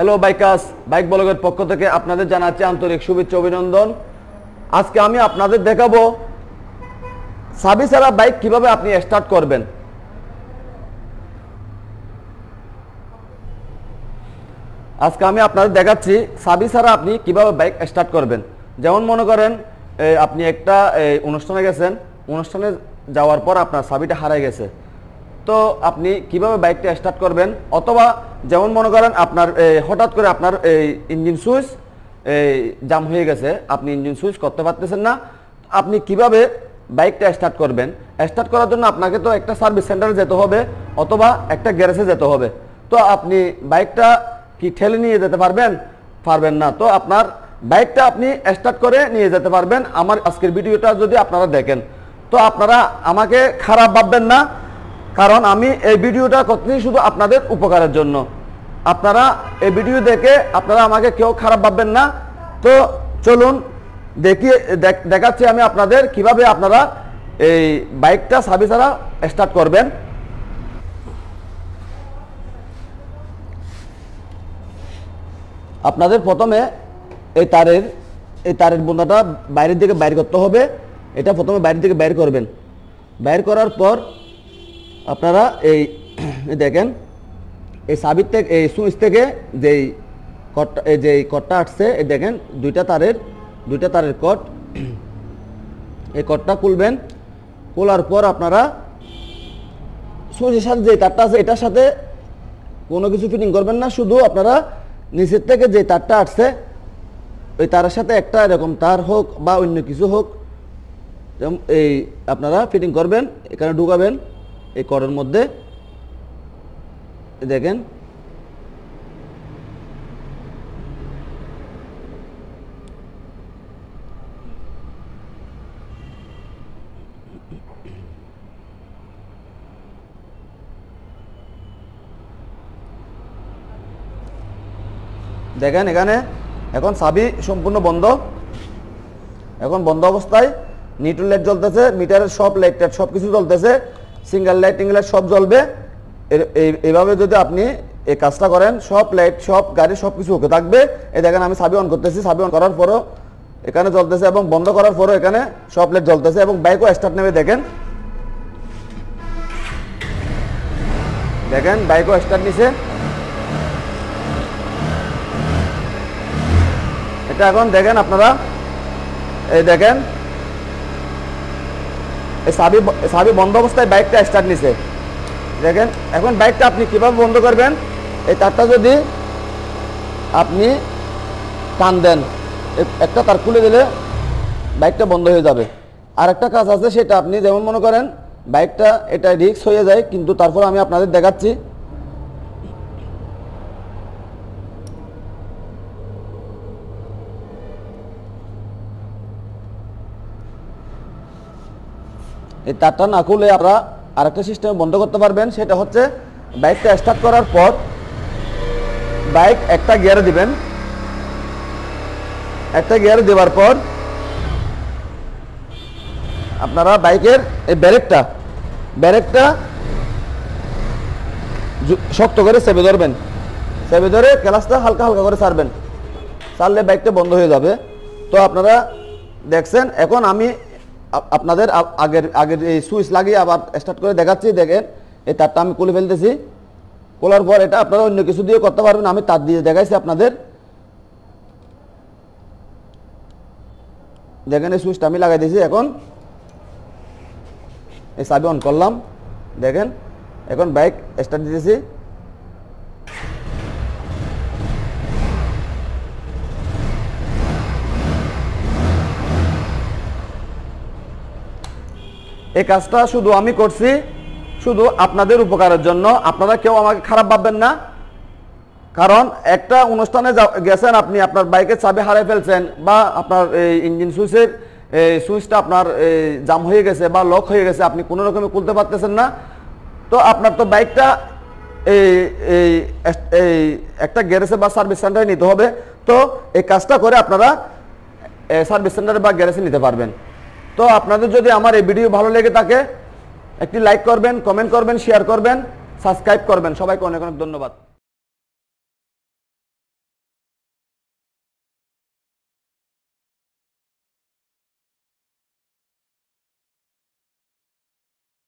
Hello বাইকাস bike ব্লগের পক্ষ থেকে আপনাদের জানাচ্ছি আন্তরিক শুভেচ্ছা, অভিনন্দন। আজকে আমি আপনাদের দেখাবো সাবি ছাড়া বাইক কীভাবে আপনি স্টার্ট করবেন। আজকে আমি আপনাদের দেখাচ্ছি সাবি ছাড়া আপনি কীভাবে বাইক স্টার্ট করবেন। যেমন মনে করেন আপনি একটা অনুষ্ঠানে গেছেন, অনুষ্ঠানে যাওয়ার পর আপনার সাবিটা হারাই গেছে। তো আপনি কীভাবে বাইকটা স্টার্ট করবেন? অথবা যেমন মনে করেন আপনার হঠাৎ করে আপনার এই ইঞ্জিন সুইচ এই জাম হয়ে গেছে, আপনি ইঞ্জিন সুইচ করতে পারতেছেন না, আপনি কীভাবে বাইকটা স্টার্ট করবেন? স্টার্ট করার জন্য আপনাকে তো একটা সার্ভিস সেন্টারে যেতে হবে, অথবা একটা গ্যারেজে যেতে হবে। তো আপনি বাইকটা কি ঠেলে নিয়ে যেতে পারবেন? পারবেন না। তো আপনার বাইকটা আপনি স্টার্ট করে নিয়ে যেতে পারবেন। আমার আজকের ভিডিওটা যদি আপনারা দেখেন, তো আপনারা আমাকে খারাপ ভাববেন না। কারণ আমি এই ভিডিওটা করতেছি শুধু আপনাদের উপকারের জন্য। আপনারা এই ভিডিও দেখে আপনারা আমাকে কেউ খারাপ ভাববেন না। তো চলুন দেখিয়ে দেখ- দেখাচ্ছি আমি আপনাদের কীভাবে আপনারা এই বাইকটা সার্ভিসারা স্টার্ট করবেন। আপনাদের প্রথমে এই তারের এই তারের বোনাটা বাইরের দিকে বাইর করতে হবে। এটা প্রথমে বাইরের দিকে বাইর করবেন। বাইর করার পর আপনারা এই দেখেন, এই সাবির থেকে, এই সুইচ থেকে যেই কটটা এই যে কটটা আসছে, এই দেখেন, দুইটা তারের দুইটা তারের কট। এই কটটা খুলবেন, খোলার পর আপনারা সুইচের সাথে যে তারটা আছে, এটার সাথে কোনো কিছু ফিটিং করবেন না, শুধু আপনারা নিচের থেকে যে তারটা আসছে, ওই তারের সাথে একটা এরকম তার হোক বা অন্য কিছু হোক এই আপনারা ফিটিং করবেন, এখানে ঢুকাবেন। এই করের মধ্যে, দেখেন দেখেন এখানে, এখন সাবি সম্পূর্ণ বন্ধ। এখন বন্ধ অবস্থায় নিউট্রাল লাইট জ্বলতেছে, মিটারের সব লাইট সব কিছু জ্বলতেছে। সিঙ্গেল লাইট টিঙ্গেল লাইট সব জ্বলবে। এই- এইভাবে যদি আপনি এই কাজটা করেন, সব লাইট, সব গাড়ি, সব কিছু ওকে থাকবে। এই দেখেন আমি সাবি অন করতেছি সাবি অন করার পরও এখানে জ্বলতেছে এবং বন্ধ করার পরও এখানে সব লাইট জ্বলতেছে এবং বাইকও স্টার্ট নেবে, দেখেন। দেখেন, বাইকও স্টার্ট নিছে। এটা এখন দেখেন আপনারা, এই দেখেন সাবি সাবি বন্ধ অবস্থায় বাইকটা স্টার্ট নিছে। দেখেন, এখন বাইকটা আপনি কীভাবে বন্ধ করবেন? এই তারটা যদি আপনি টান দেন একটা তার খুলে দিলে বাইকটা বন্ধ হয়ে যাবে। আর একটা কাজ আছে, সেটা আপনি যেমন মনে করেন, বাইকটা এটা রিক্স হয়ে যায়, কিন্তু তারপর আমি আপনাদের দেখাচ্ছি। এই তারটা না খুলে আপনারা আরেকটা সিস্টেম বন্ধ করতে পারবেন, সেটা হচ্ছে বাইকটা স্টার্ট করার পর বাইক একটা গিয়ারে দিবেন। একটা গিয়ারে দেওয়ার পর আপনারা বাইকের এই ব্যারেকটা ব্যারেকটা শক্ত করে চেপে ধরবেন। চেপে ধরে ক্লাসটা হালকা হালকা করে ছাড়বেন। ছাড়লে বাইকটা বন্ধ হয়ে যাবে। তো আপনারা দেখছেন, এখন আমি আপনাদের আগের আগের এই সুইচ লাগিয়ে আবার স্টার্ট করে দেখাচ্ছি, দেখেন, এই তারটা আমি খুলে ফেলতেছি। খোলার পর এটা আপনারা অন্য কিছু দিয়ে করতে পারবেন, আমি তার দিয়ে দেখাইছি আপনাদের। দেখেন, এই সুইচটা আমি লাগাই দিয়েছি এখন। এই চাবি অন করলাম, দেখেন, এখন বাইক স্টার্ট দিতেছি। এই কাজটা শুধু আমি করছি, শুধু আপনাদের উপকারের জন্য। আপনারা কেউ আমাকে খারাপ ভাববেন না। কারণ একটা অনুষ্ঠানে গেছেন আপনি, আপনার বাইকের চাবি হারিয়ে ফেলছেন বা আপনার এই ইঞ্জিন সুইচের, এই সুইচটা আপনার, এই জাম হয়ে গেছে বা লক হয়ে গেছে, আপনি কোনো রকমে খুলতে পারতেছেন না। তো আপনার তো বাইকটা এই এই এই একটা গ্যারেজে বা সার্ভিস সেন্টারে নিতে হবে। তো এই কাজটা করে আপনারা সার্ভিস সেন্টারে বা গ্যারেজে নিতে পারবেন। তো আপনাদের যদি আমার এই ভিডিও ভালো লেগে থাকে, একটি লাইক করবেন কমেন্ট করবেন শেয়ার করবেন সাবস্ক্রাইব করবেন। সবাইকে অনেক অনেক ধন্যবাদ।